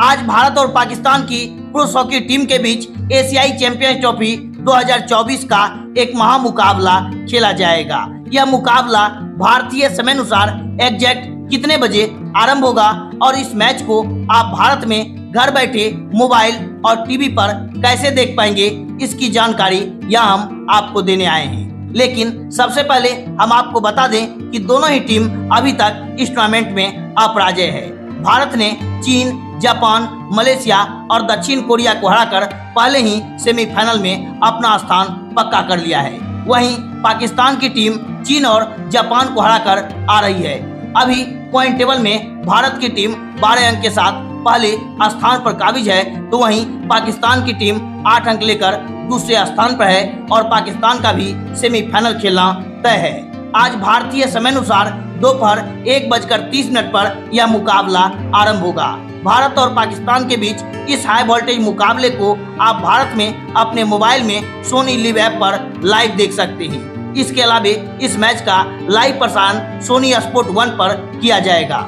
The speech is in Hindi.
आज भारत और पाकिस्तान की पुरुष हॉकी टीम के बीच एशियाई चैंपियंस ट्रॉफी 2024 का एक महा मुकाबला खेला जाएगा। यह मुकाबला भारतीय समय अनुसार एग्जैक्ट कितने बजे आरंभ होगा और इस मैच को आप भारत में घर बैठे मोबाइल और टीवी पर कैसे देख पाएँगे, इसकी जानकारी यहाँ हम आपको देने आए हैं। लेकिन सबसे पहले हम आपको बता दें कि दोनों ही टीम अभी तक इस टूर्नामेंट में अपराजय है। भारत ने चीन जापान, मलेशिया और दक्षिण कोरिया को हराकर पहले ही सेमीफाइनल में अपना स्थान पक्का कर लिया है। वहीं पाकिस्तान की टीम चीन और जापान को हराकर आ रही है। अभी पॉइंट टेबल में भारत की टीम 12 अंक के साथ पहले स्थान पर काबिज है तो वहीं पाकिस्तान की टीम 8 अंक लेकर दूसरे स्थान पर है और पाकिस्तान का भी सेमीफाइनल खेलना तय है। आज भारतीय समय अनुसार दोपहर एक बजकर तीस मिनट पर यह मुकाबला आरंभ होगा। भारत और पाकिस्तान के बीच इस हाई वोल्टेज मुकाबले को आप भारत में अपने मोबाइल में सोनी लिव ऐप पर लाइव देख सकते हैं। इसके अलावा इस मैच का लाइव प्रसारण सोनी स्पोर्ट वन पर किया जाएगा।